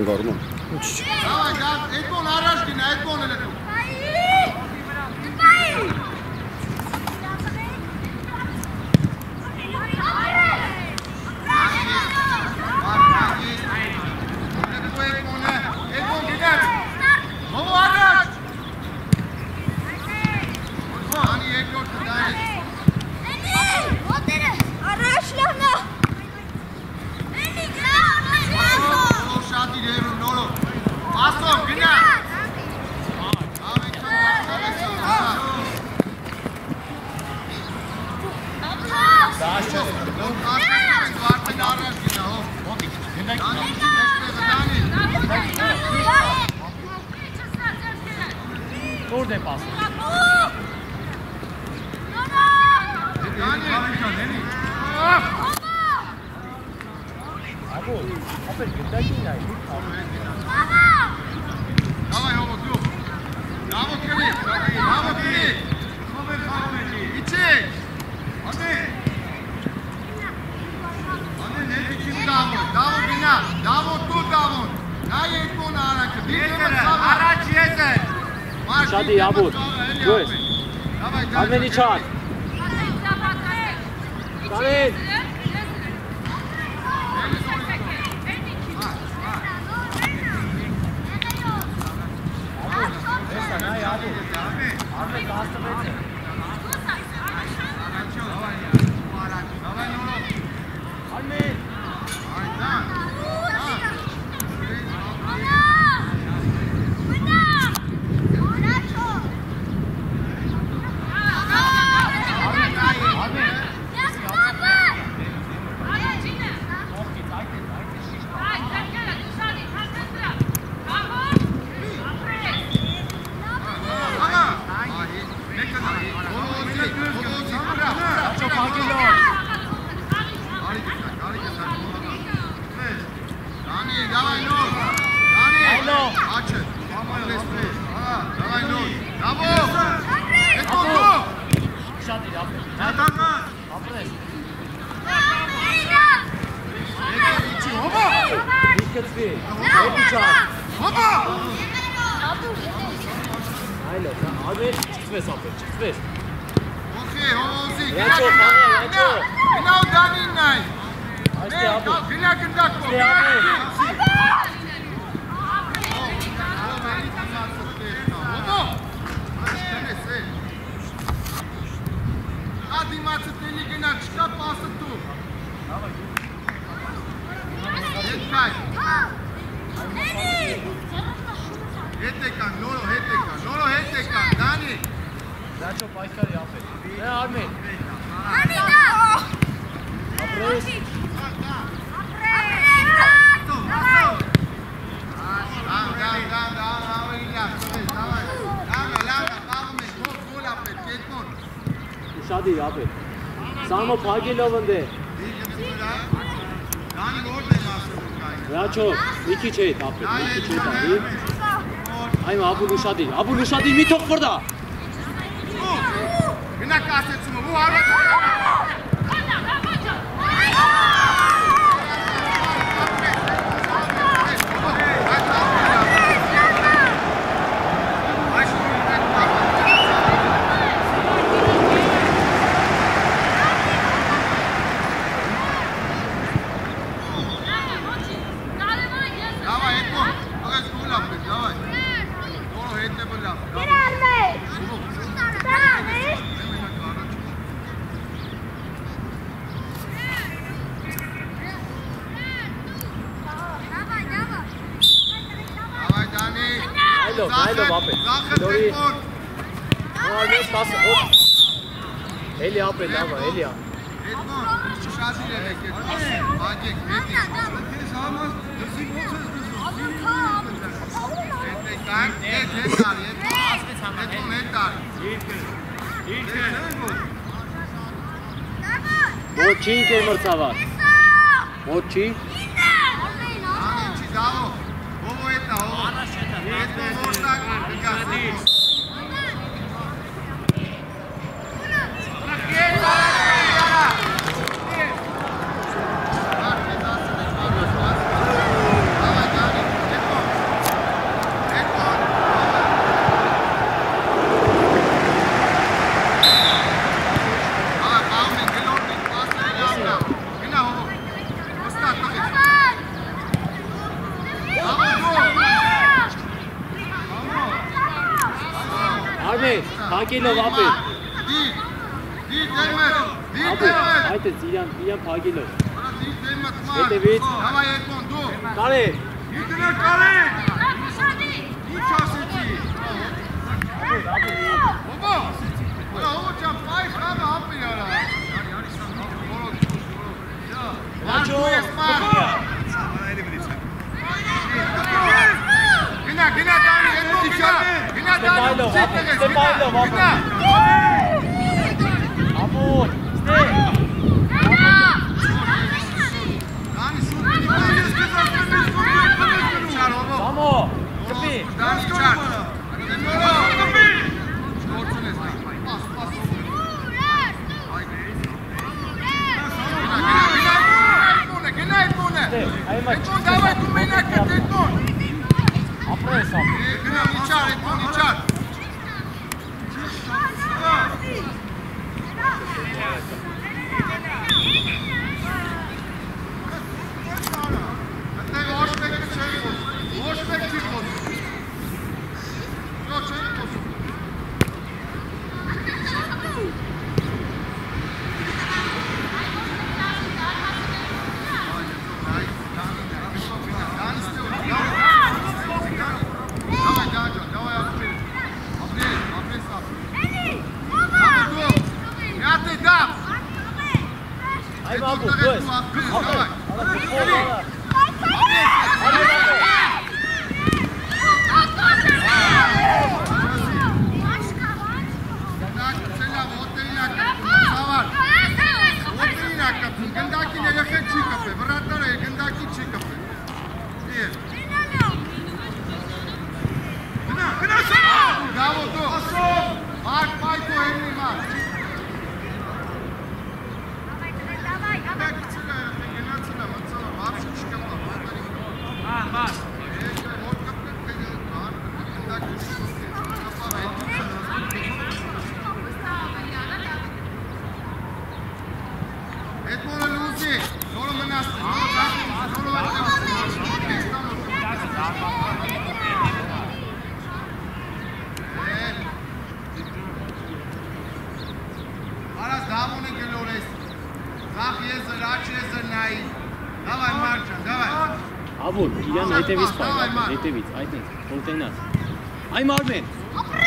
խանգարում։ Ինչ չէ։ Այդ կոն առաջ գնա, այդ կոն էլ դու։ Dawaj, Good. How many shots? Դամո Պագիլով ընդ է։ Դան գորդ եմ ասում կային։ Հրաչո, մի քիչ էի տապել, մի քիչ էի տապել։ Այմ աբուլուշադի, աբուլուշադի մի թող վրդա։ Գնա կասել Right now. Արած դամոնը գլորես։ Նախ ես ըրաչ ես նայի։ Դավայ մարջան, դավայ։ Ավուր, իրան հետևից պար, հետևից, այդնից, կոնտենաս։ Այ մարմեն,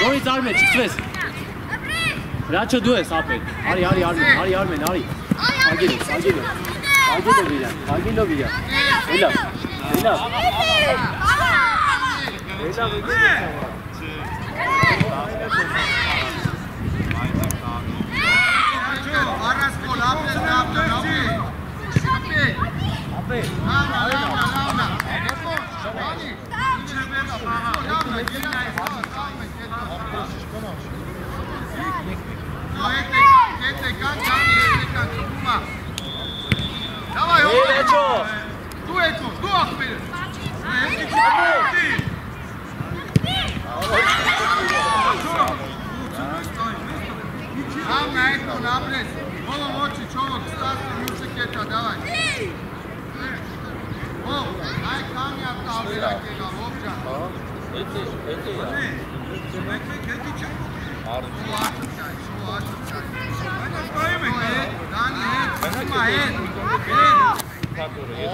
դորից արմեն, չկվես։ Հրաչը դու ես ապել, արի, արի, արմեն, արի, արմեն, արի։ Ագիլով, ագիլով, ագիլով իրան, ագիլով իրան, էլավ, էլավ, էլավ, էլավ, էլավ, Napred, napred. Колом очи, човок, старте, мучи кета, давай. О, ај камија тавлира кега, лопча. Ети, ети ја. Ети че? Шо ачуцај, шо ачуцај. Ајде стоиме, кај. Дани, ед, има ед, ед.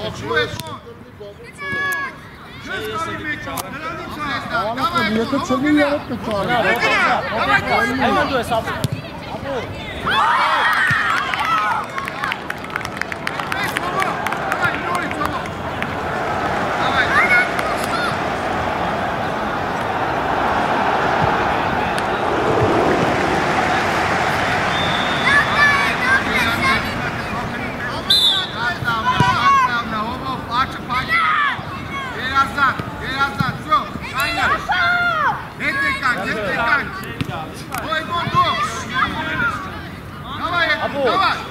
Оку е то. Давай, Եկը չլի երեք կծարի։ Давай, давай, давай, давай, давай, давай, давай, давай, Давай!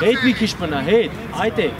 Hate mi kishpana, hate, aite.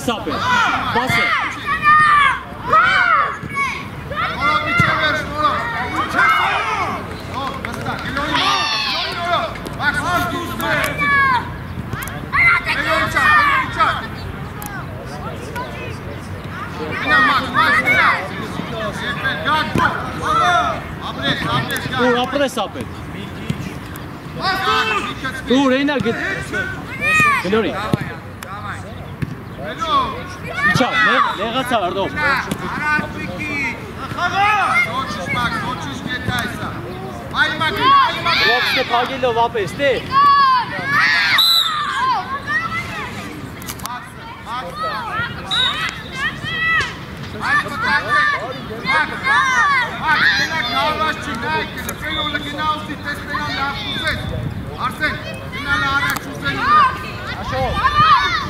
this up in. Bust it. Dur apres apet. Dur Reynel git. Gülori. Լեղացա, լեղացա արդով։ Արատվիկի, խավա։ Նոչուս մակ, նոչուս գետայսա։ Այլ մակ, այլ մակ։ Լոպստը պագիլով ապես, դե։ տե։ Այլ մտակվեք, մակ, մակ, գնակ նավաշ չի գայք, գնվելու լգնավստի տեսնենան լավ ուզես, արսեն, գնալը առաջ ուզեն ուզես, աշով,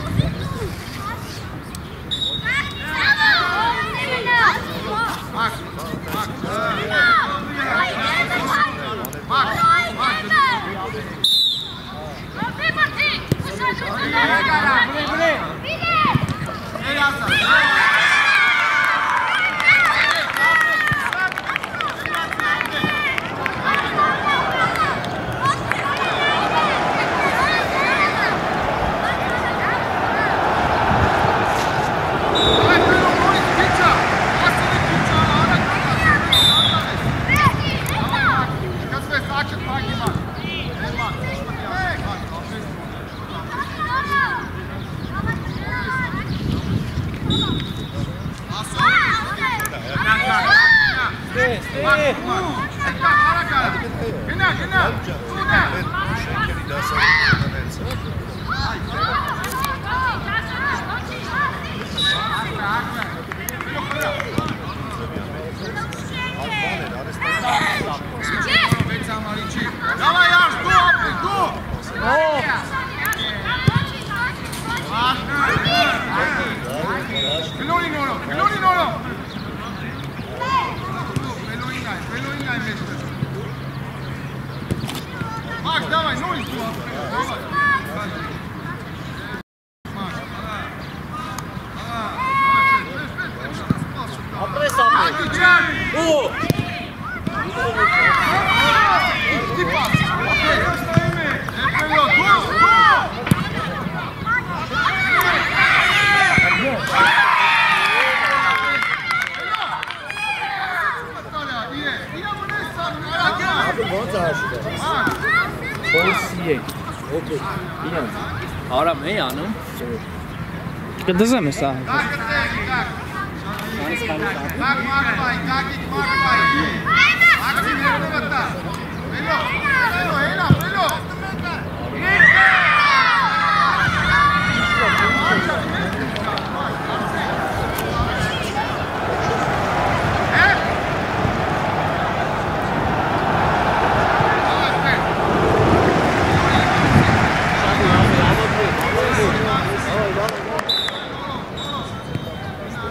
Yıldızı mı sağ?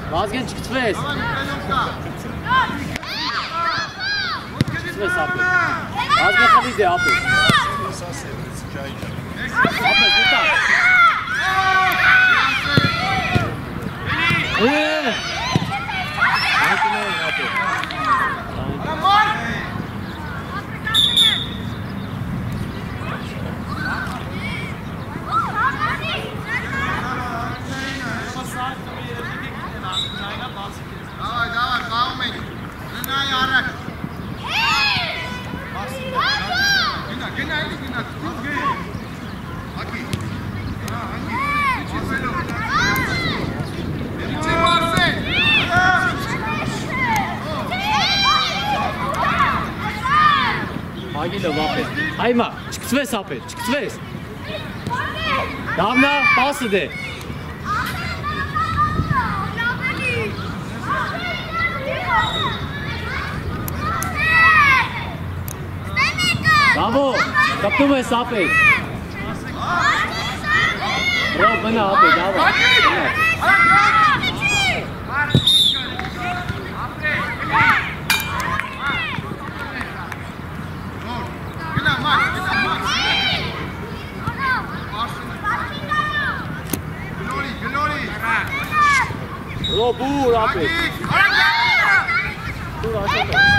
Վազգեն չկցվես։ Չկցվես ապել։ Վազգեն խլիզ է ապել։ Ապել դուտա։ Հե! Հե! Հե! Հե! Հե! Հե! Давай, давай, խաղում ենք։ Գնայ առաջ։ Գնա, գնա, էլի գնա, դուք գե։ Հակի։ Հա, հակի։ Ինչի վելո։ Ինչի մարսե։ Հագինը վապեր։ Այմա, չկծվես ապեր, չկծվես։ Դամնա, պասը դե։ դավա։ Գնա, մաքս, գնա, մաքս։ Գլորի, գլորի։ Բրո, բուր ապետ։ Ագիկ, Դուր աշոտը։ Արի։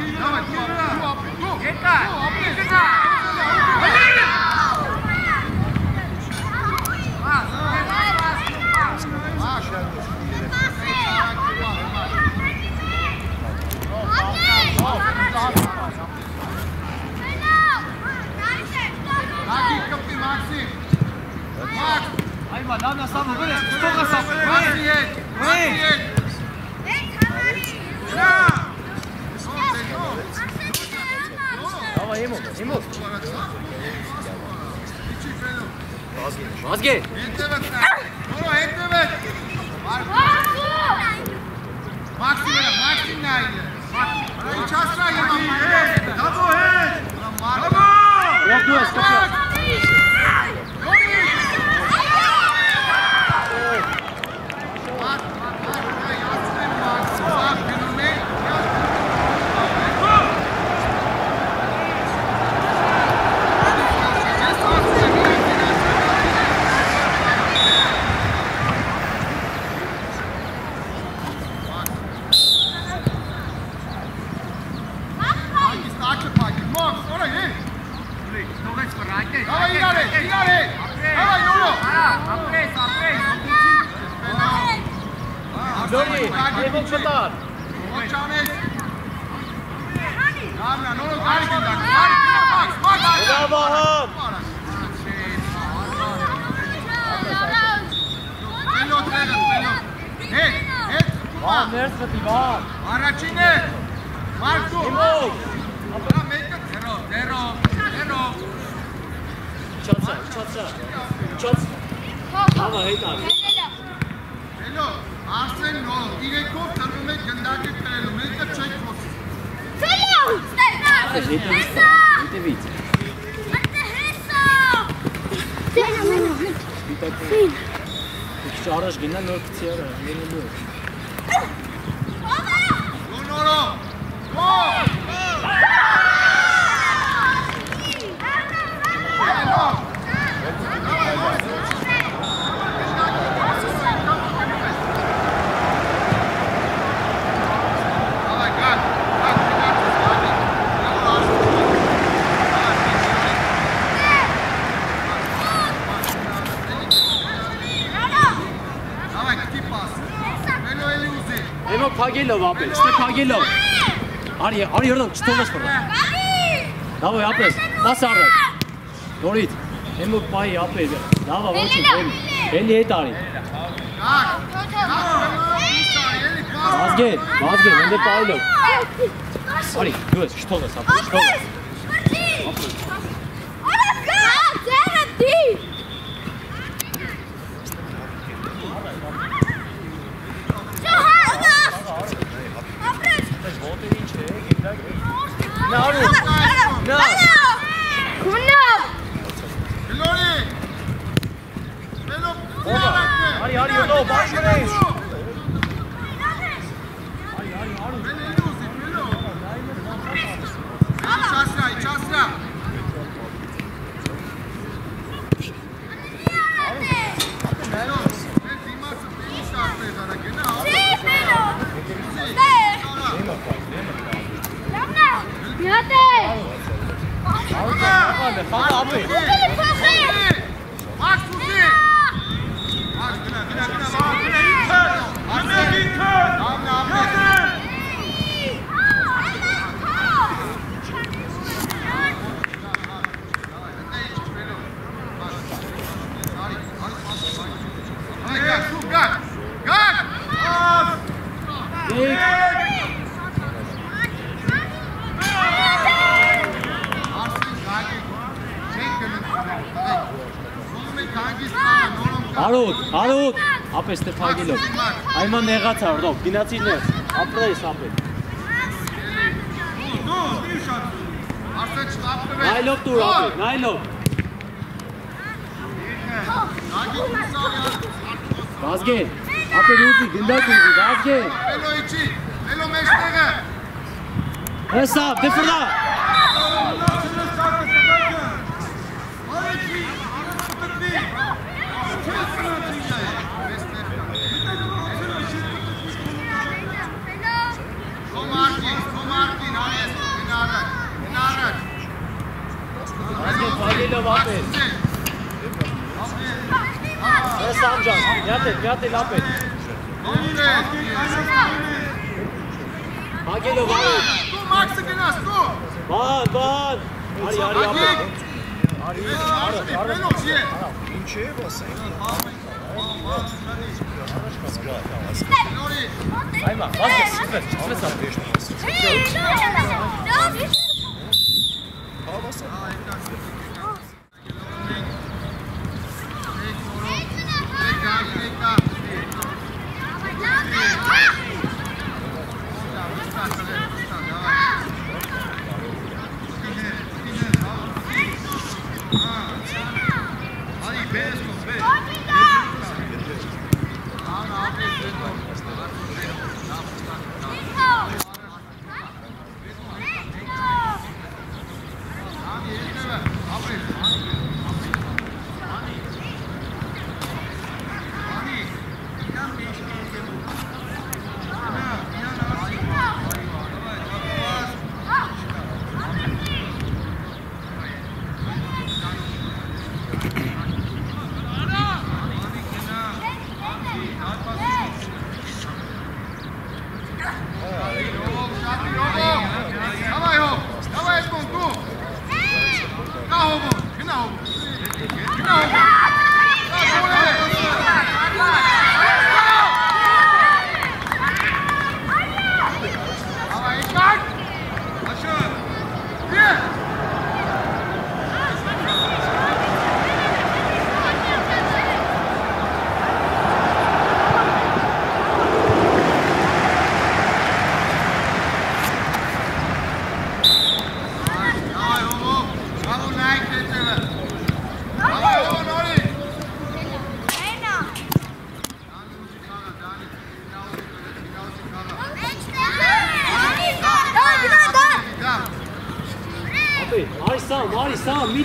օքեյ, դավայ, դու ապրես, դու։ Հետա, ապրես։ Մաշա։ Ագիկ, կպտի, Մաքսիմ։ Մաքս, Այմա, լավնա սամը վրա, ստողը սամը։ Մաքսի հետ, Մաքսի հետ։ Գնա։ Դավա, իմո, իմո։ Իչի ֆենո։ Ազգե։ Հետևդ նա։ Որո հետևդ։ Մաքսիմը, Մաքսիմն է այլ։ Ինչ ասրա եմ Դաբո հետ։ Դաբո։ Ո՞վ դու ես կապա։ Oh! Եմո փագելով ապել, չտե փագելով։ Արի, արի երդով չթողես ֆորա։ Դավա ապես, պաս առաջ։ Նորից։ Եմո պայի ապել։ Դավա ոչինչ, էլի։ Էլի հետ արի։ Վազգեն, վազգեն, ընդ պայելով։ Արի, դու ես չթողես ապել, չթողես։ Գլորի։ Մենո։ Արի, արի, յոլո, բաց գրես։ Մեն էլի ուզի, մենո։ Իչասրա, իչասրա։ Մենո, մեր դիմացը պենի շարպ է դարա, գնա, ապա։ Մի հատ է։ Խաղը, խաղը ապե։ Ուզելի փոխի։ Մաքս ուզի։ Մաքս գնա, գնա, գնա, գնա, ինքը։ Գնա, ինքը։ Ամնա, ամնա։ Այ գա, սու, գա։ Գա։ Եկ, Արսեն գագի։ Չենք գնում։ Ոնում է գագի ստանը, նորոն կա։ Արոտ, արոտ։ Ապե Ստեփագելով։ Այման նեղաց արդով, գնացի նեղ։ ապե։ Արսեն չտապտվե։ Նայլով դուր ապե, նայլով։ Վազգեն, ապե դուզի, գնդակ ուզի, վազգեն։ Մելոյի չի, մելո մեջտեղը։ Հեսա, դեֆրա։ Վազգեն, փագելով ապե։ Հեսա ամջան, միատել, միատել ապե։ Փագելով արոտ։ Դու մաքսը գնաս, դու։ Բան, բան։ Արի, արի ապե։ Արի, արի, մելո չի։ Նորի, Այմա, վազգեն, սկսվեց, սկսվեց ապե։ մեկ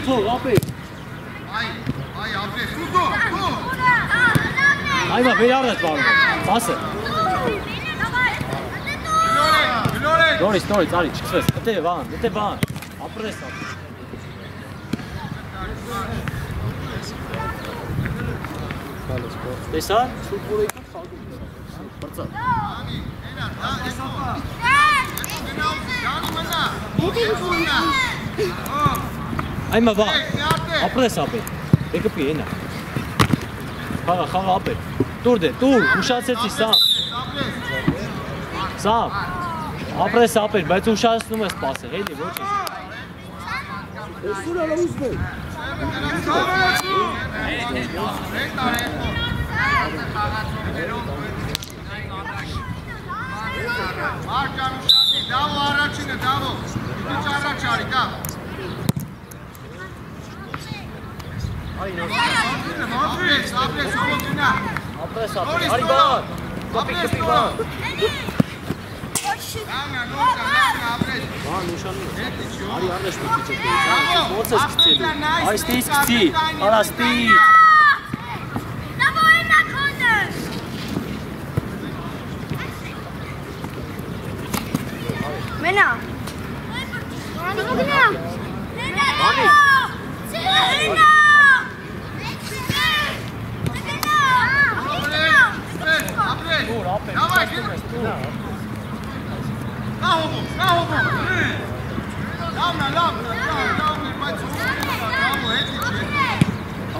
թող, ապե։ Ay, ay, ապրես, դու դու, դու։ Այմա, վեր առած բարում։ Ասը։ Գլորե, գլորե։ Նորից, նորից, արի, չկսվես։ Դե բան, դե բան։ Ապրես ապե։ Տեսա, ֆուտբոլի խաղում։ Բրծա։ Անի, էնա, դա էսո։ Գնալ, գանի մնա։ Դու մնա։ Այմա նյարդե։ Ապրես ապե։ Եկը պի ենա։ Խաղա, խաղա ապե։ Տուր դե, տուր, ուշացեցի սամ։ Սամ։ Ապրես ապե, բայց ուշացնում ես սպասը, հելի ոչ ես։ Մարկան ուշացի, դավո առաջինը, դավո։ Իդիչ առաջ արի, դա։ Ապրես, ապրես, ովո գնա։ Ապրես Նորից Արի բան։ Կոպի, Ապրես կոպի բան։ ապրես։ Բան Հետի չո։ Արի առնես մի քիչ է։ Ո՞նց ես գցելու։ Այ ստից գցի։ Արա ստից։ Մենա։ Լավն է,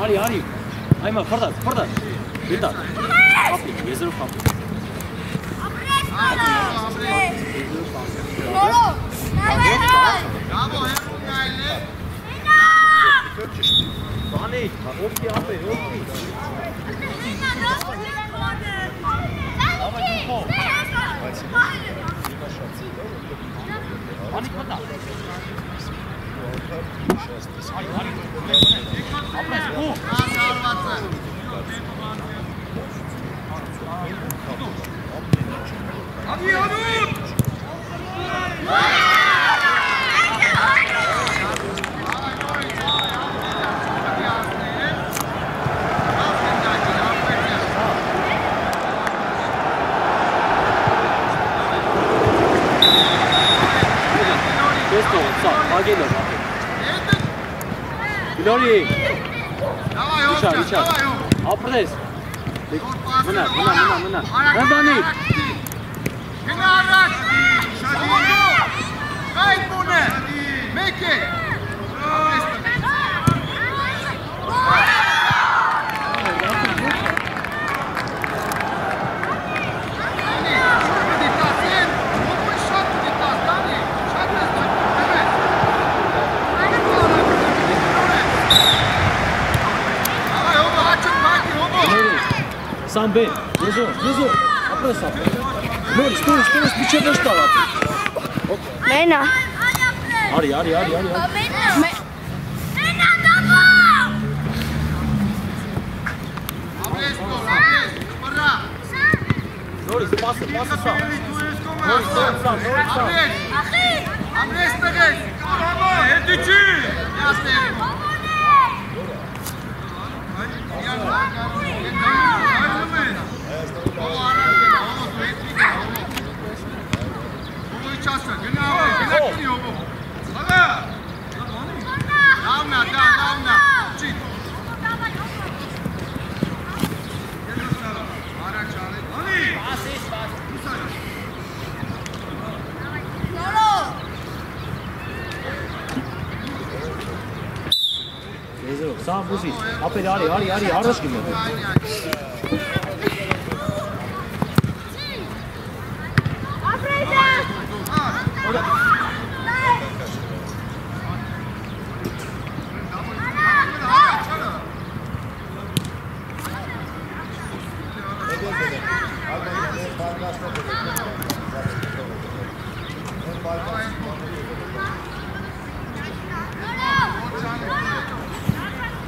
Ali, Ali, ajmo, fordat, fordat, bitat, papi, jezero papi. Bravo, bravo. Bravo, կտա։ Արի, արի։ Ապրես, ու։ Կան արված է։ Անի, Ես տող, սա, ագելով, ագել։ Գլորի։ Իչա, իչա, ապրես։ Մնա, մնա, մնա, մնա։ Հանդանի։ Գնա առաջ, շատիրո, այդ բուն է, մեկ է։ Ապրես տեղ։ Սամբեն, եզո, եզո, ապրես ապրես։ Նորից, նորից, նորից, միջև ես տարած։ Մենա։ Արի, արի, արի, արի, արի։ Նորից, պասը, պասը սա։ Նորից, նորից սա, նորից սա։ Ամրես տղես, կորամա, հետի չի։ Յասներ։ Եզո, սա բուզի։ Ապեր, արի, արի, արի, առաջ գնա։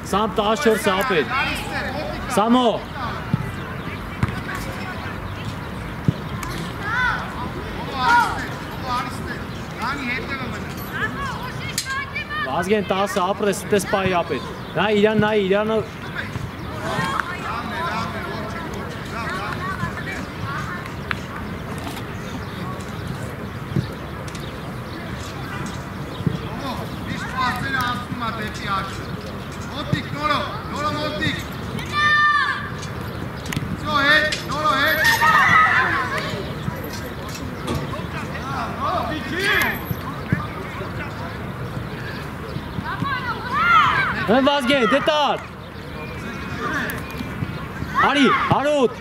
Սամ 14 ապեր։ Սամո, Վազգեն 10 ապրես, տես պայի ապեր։ Նա իրան, նա իրանը Հն վազգեն, դետար։ Արի, հարուտ։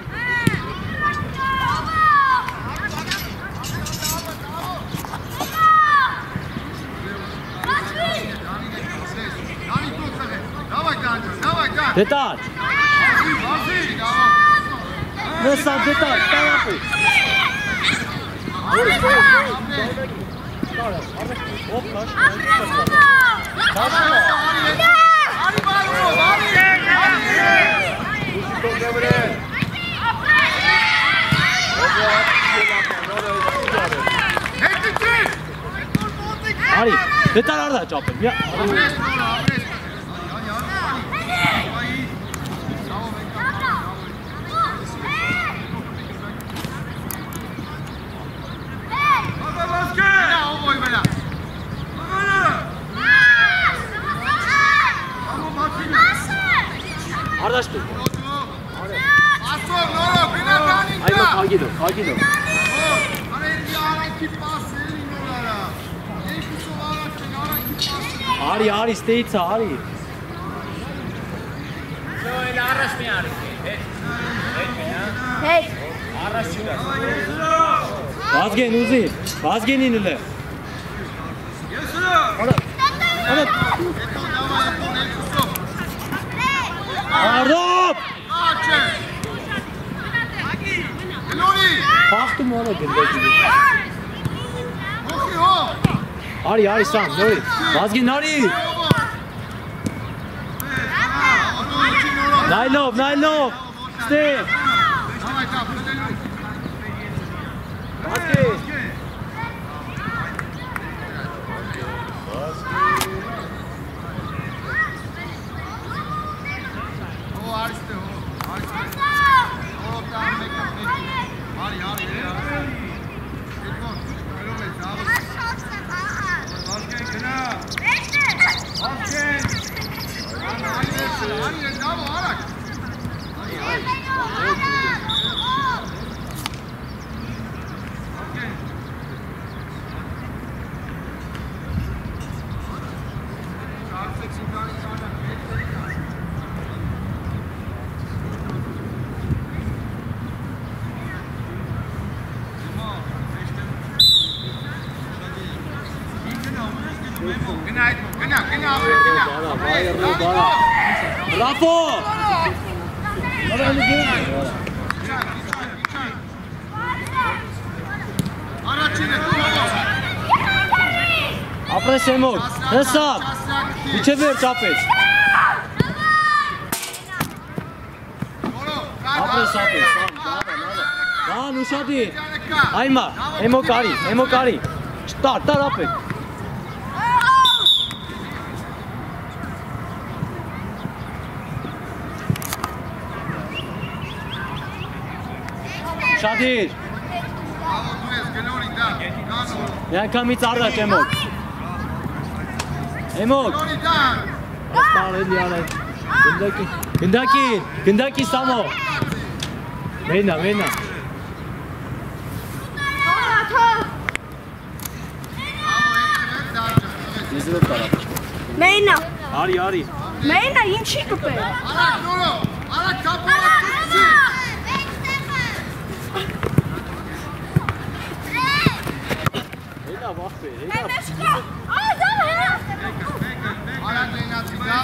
Դանի կոծը։ Դավայ կանջը, դավայ կան։ Դետար։ Բազի, բազի, դավա։ Նեսա դետար, տար ապեր։ Արի բարով, արի։ Հետի չի։ Արի, դետար արդա ճապեր։ Միա, արի։ Ապրես նորո, ապրես։ Ali, detallarda çarptım ya. Ali. Արա ինձ առաջի պասը էլի նորարա։ Երկու սով առաջ են, առաջ Արի, արի, ստեիցա, արի։ Շոյլ առաջ մի արի։ Հետ։ Առաջ շուտ։ Վազգեն ուզի, Վազգենին էլ է։ Արա, Հետո դավա հետո ներքուսով։ արդոպ։ Աչե։ Փախտում արա գնդակի։ Արի, արի սամ, նորի։ Վազգեն արի։ Նայլով, նայլով։ Ստե։ Արի, արի, արի, դավո արակ։ Արի, արի։ Վազգեն։ Կարծեցի կանի կանա, հետ կա։ Գնա այդ գնա գնա գնա Բարա, բայրը, բարա։ Լիգ։ Առաջինը Ապրես եմոր։ Հեսա։ Իչե վերջ ապես։ Ապրես ապես։ Լան ուշադի։ Այմա, էմո կարի, էմո կարի։ Չտար, տար ապես։ Շադիր։ Ալո դու ես գլորի դա Միանգամից առաջ էմոք։ Էմոք։ գլորի դա Ասպարելի արա։ Գնդակի։ Գնդակի, գնդակի սամո։ Մենա, մենա։ Մենա։ Արի, արի։ Մենա ինչի կպե։ Արա նորո արա կապո Հետա վախվե, հետա։ արա դենացի դա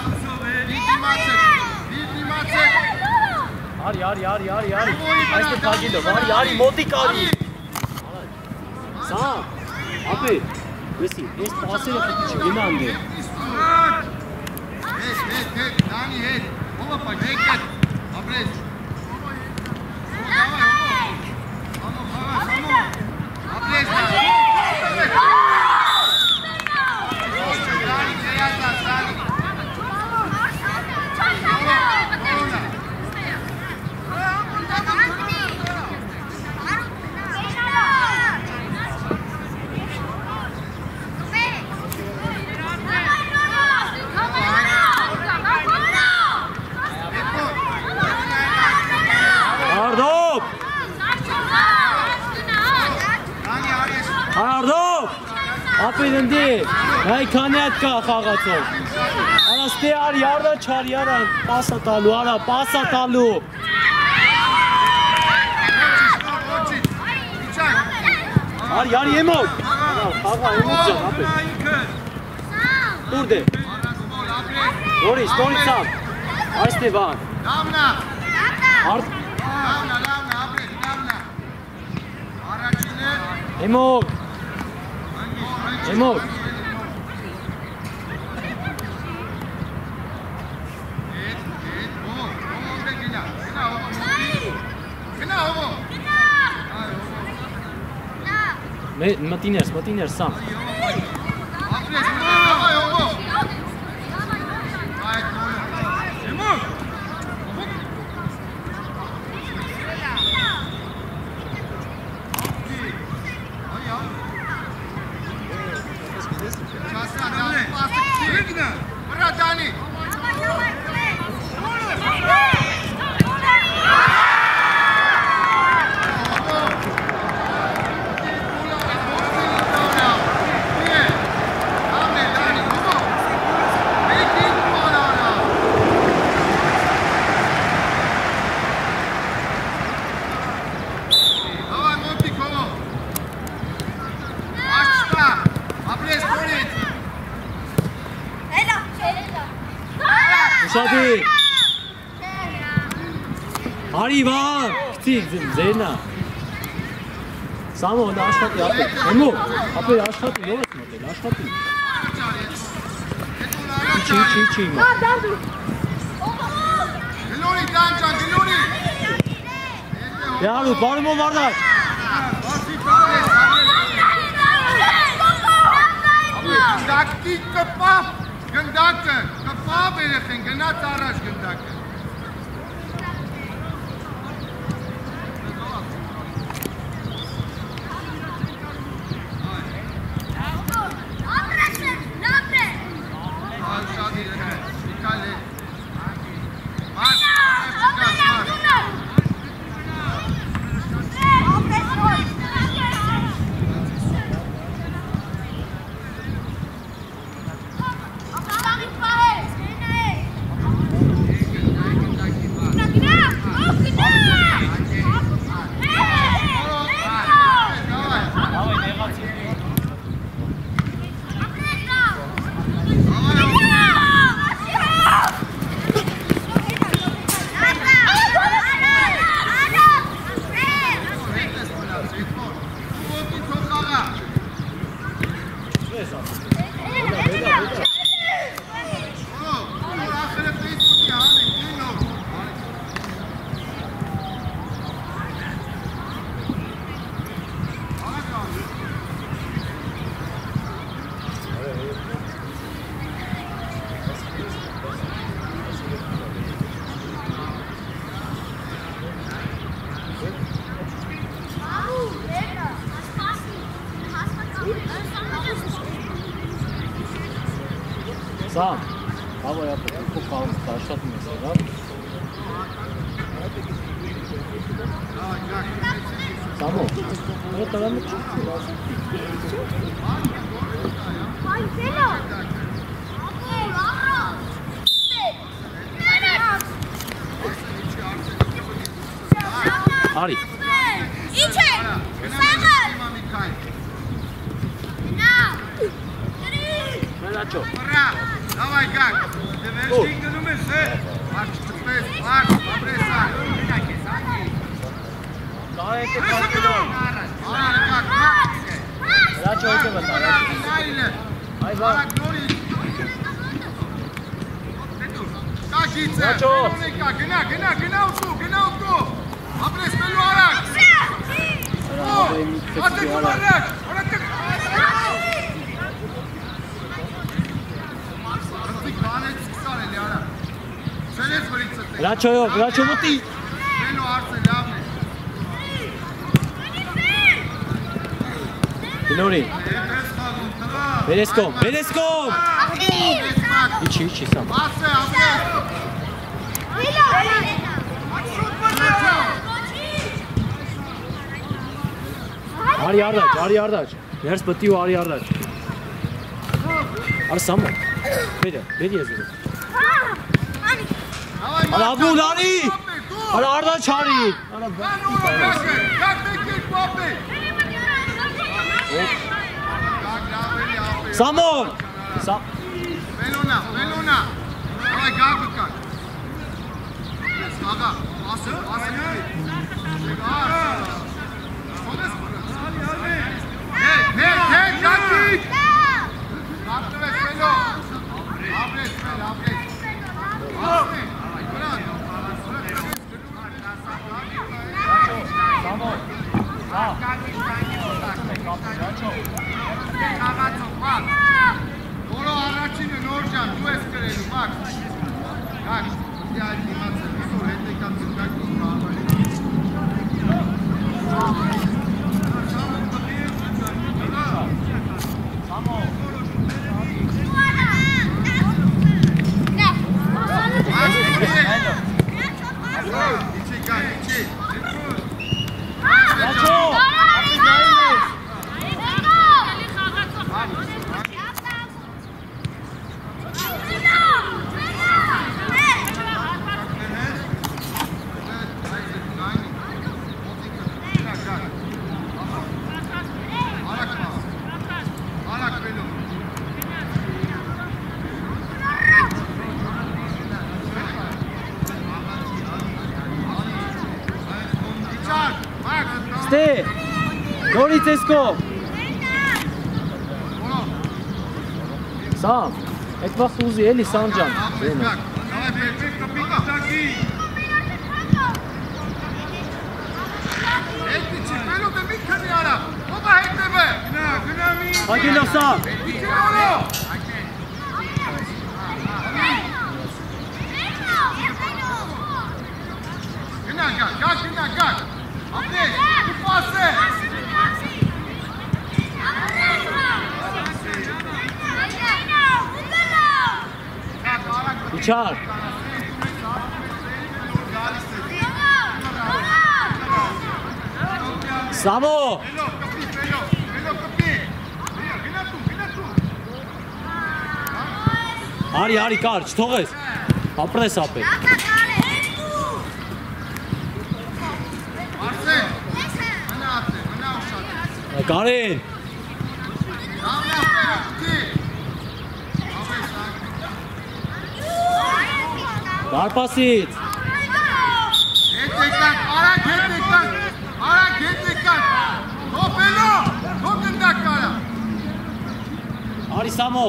դիմացեք դիմացեք Արի, արի, արի, արի, արի։ Այստեղ կագիլով, արի, արի, մոտիկ արի։ Սա։ Ապե։ Լսի, այս պասերը պետք է չգնան դե։ հետ հետ դանի հետ հոպա հետ ապրես Ալո խաղա սամո ապրես դանի երազա դանի Արդոպ, դանի արես արդոպ։ Ապեն ընդի, հայ քանի հատ կա խաղացող։ Արա ստե արի, արա չարի, արա պասա տալու, արա պասա տալու։ Արի, արի եմոք։ Խաղա, եմոք ջան, ապեն։ Տուրդ է, նորից, նորից ամ։ Այստե բան։ լավնա Արդ, լավնա լավնա ապրես լավնա առաջինը եմոք, եմոք։ Հետ, հետ, հո, հո, դե գնա, գնա, հո, գնա, հո, Մտիներս, մտիներս սամ։ ապրես, մտա, հո, այդ նորը, եմո, Չասա, դանի, պասը, գնա, վրա դանի, Dani, Ուշադի։ Արի Իվան, գցի ձերնա։ Սամո դա աշխատի ապեր։ Հեմո, ապեր աշխատի, նոր ես մոտել, աշխատի։ Չի, չի, չի մա։ Գլորի դանջան, գլորի։ Դեալու, բարումով արդար։ Գնդակի կպա, գնդակը, կպա երեխեն, գնաց առաջ Նաչո։ գնա, գնա, գնա ուտու, գնա ուտու։ Ապրես մելու արակ։ Ասե դու արակ։ Արա տակ։ Ասի կանեց սկսարելի արա։ Սերես որից ծտե։ Մենաչոյով, մենաչո մտի։ Մելու արծը լավն է։ Գնորի։ Վերեսկոմ, վերեսկոմ։ Իչի, իչի սամ։ Ասե, ապրես։ Արի արդաջ, արի արդաջ։ Ներս պտի ու արի արդաջ։ Արի սամո։ Բերը, բերի ես ուրը։ Արա աբուլ արի։ Արա արդաջ արի։ Արա Սամոն։ Վելոնա, Վելոնա։ Այ գաղուտ կան։ Աղա, ասի, ասի։ Խոդես բուրած։ Ալի, ալի։ Հե, հե, հե, ճակիկ։ Ապրես Վելո։ Ապրես Վել, ապրես։ Սամոն։ Հա։ Կապիտանի մոտակ։ Կապիտանի մոտակ։ Կապիտանի մոտակ։ Ապրես։ Որո առաջինը նոր ջան, դու ես գրելու, Մաքս։ Գաք, իա դիմացը, դու հետ եկա ծնկակի կամարի։ Francesco. Sam, etwas uzi eli Sancan. Bene. Agilo Sam. Gel, gel, gel, gel. Գնա դու։ Արի, արի, կար, չթողես։ Ապրես ապե։ Արսեն, մնա ապե, մնա ուշاد։ Կարեն։ Լավ լավ բերո, դի։ Ապե սակ։ Դարպասից։ Հետ եկան, արագ հետ եկան։ Արագ հետ եկան։ Հոպելո, հո գնդակ կարա։ Արի Սամո։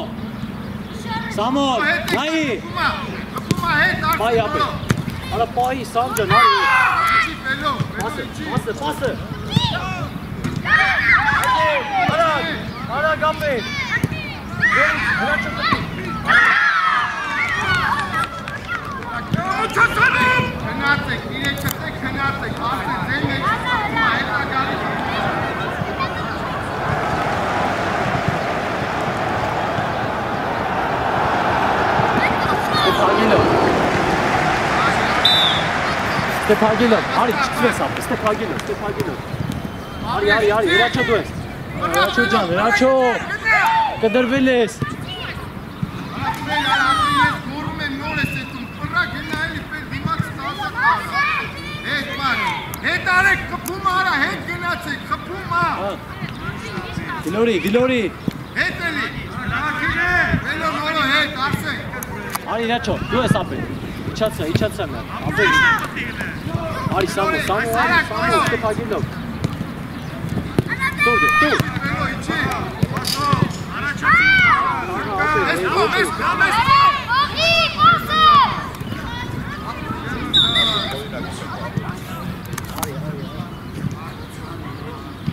Սամո, նայի։ կպումա հետ Բայ ապե։ Արա պայի Սամջան, արի։ Չի վելո, Պասը, վելո չի։ պասը, պասը։ Արագ, արագ ապե։ Քնացեք, Ստեփագելով, արի, չծվես ապե, Ստեփագելով, Ստեփագելով։ Արի, արի, արի, վերաչո դու ես։ Վերաչո ջան, վերաչո։ Կդրվել ես։ Հետ արեք, կպում արա, հետ գնացեք, կպում ա։ Վիլորի, Վիլորի։ Հետ էլի, ախին է, վելո նորո հետ, արսեն։ Արի, վերաչո, դու ես ապե։ Իջացա, իջացա նա։ Ապե։ Արի, Սամո, Սամո, արի, Սամո, Ստեփագելով։ Դու, դու։ Վելո իջի։ Առաջացի։ Ես կոմ, ես կոմ, ես կոմ։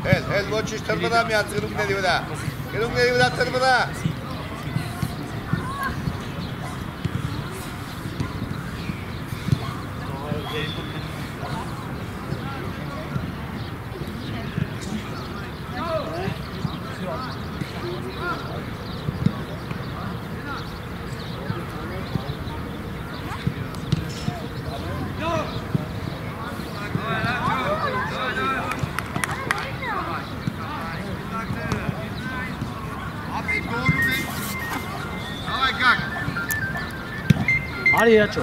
Հել, հել ոչինչ թրմնա միա ծրունքների վրա։ Արի, վերաչո։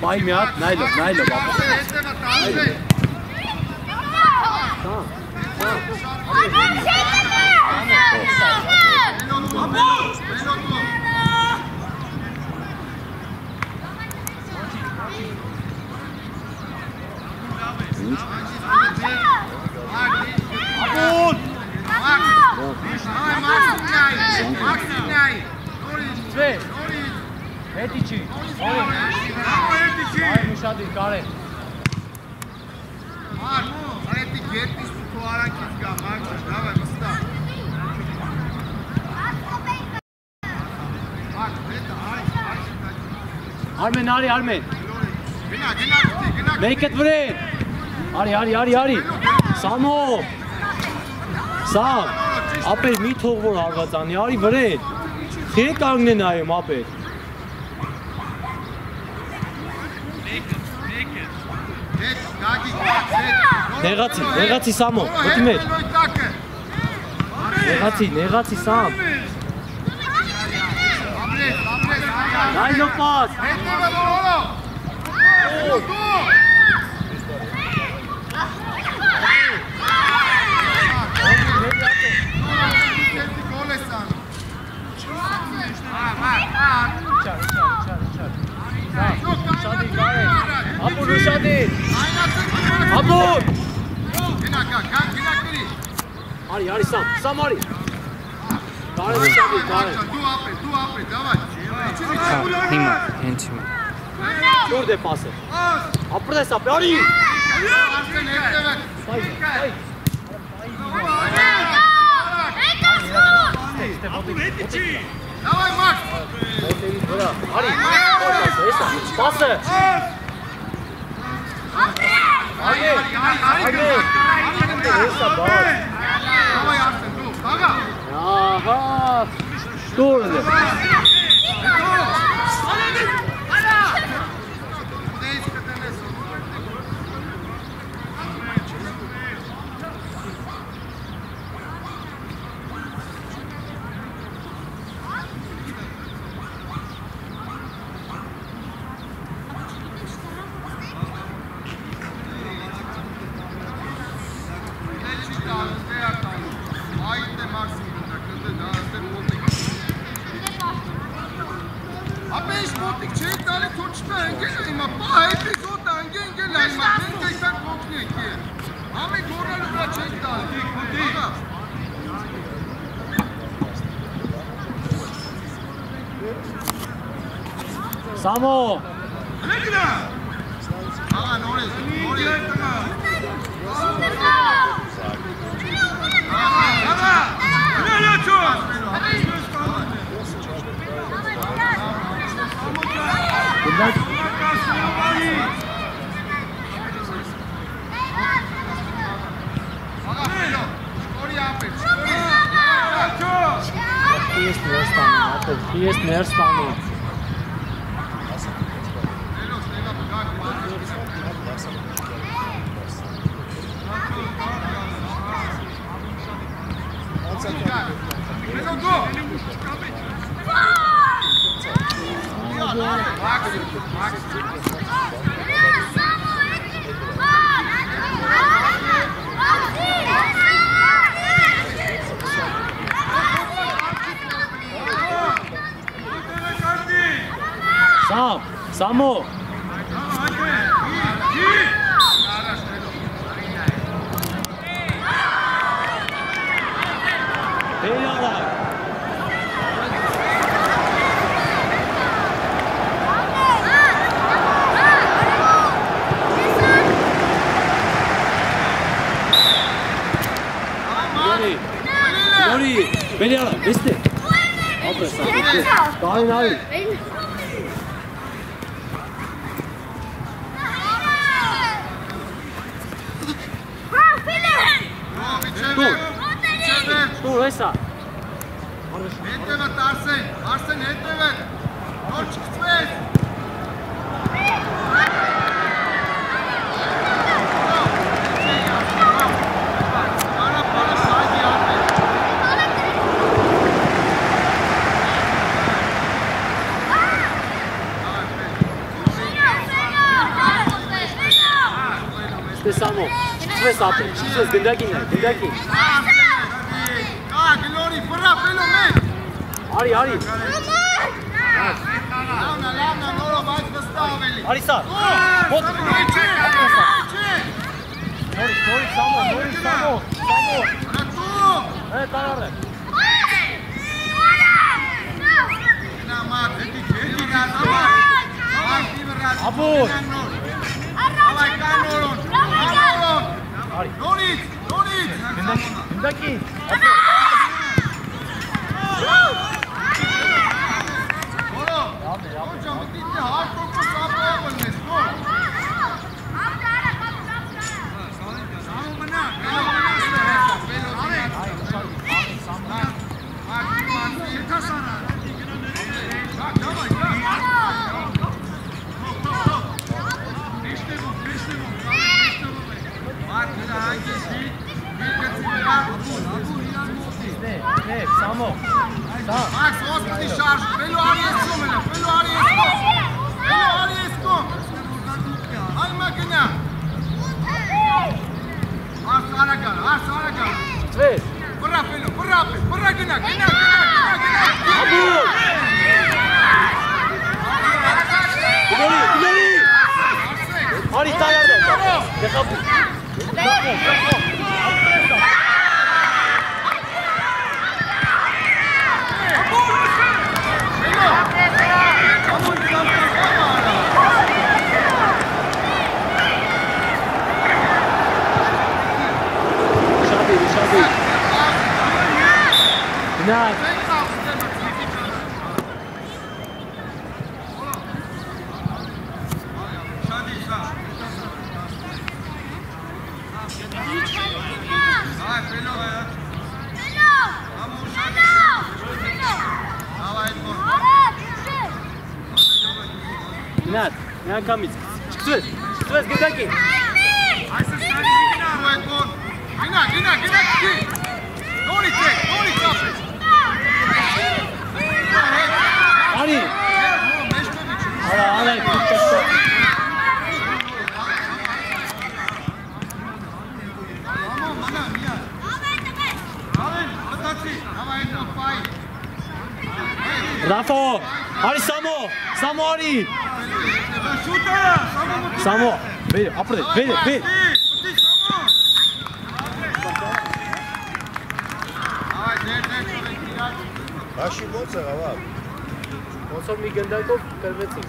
Բայ մի հատ, նայլով, նայլով ապե։ Հետևը տալու Ապոն։ Ջե, հետի չի։ Այ մուշադի կարեն։ Արմեն, արի, Արմեն։ Մեյքդ վրեն։ Արի, արի, արի, արի։ Սամո։ Սամ։ Ապեր մի թող որ արված անի, արի վրեն։ Թե կանգն է նայում ապեր։ Նեղացի, նեղացի Սամո, մտի մեջ։ Նեղացի, նեղացի Սամ։ Dá-lhe o passe. Ապուր ուշադի Ապուր Գնակ գնակ գնակ գրի Արի արի սամ սամ արի Կարեն ուշադի կարեն Դու ապր դու ապր դավայ Հիմա, հենց հիմա։ Չորդ է պասը։ Ապրես, ապրարի։ Давай, Макс! Ари, пасы! Ари, Ари, Ари! Давай, Арсен, ну, ага! Ага! Что это? 沙漠 Vamos. Vedi, vedi, veste. Opre, sta. Dai, dai. սապել։ Սուս գնդակին է, գնդակին։ Կա, գլորի, ֆրա ֆելո մեն։ Արի, արի։ Լավնա, լավնա, նորով այդ վստահելի։ Արի սա։ Ոտ։ Նորից, նորից սամո, նորից սամո, սամո։ Հատու։ Է, տարը։ Նամա, դիտի, դիտի, նամա։ Ապուր։ ゴリーズノリーズ անգամից։ Չկծվես, მაშინ მოწეღა ვა. მოსო მიგენდაკო 11 წინ.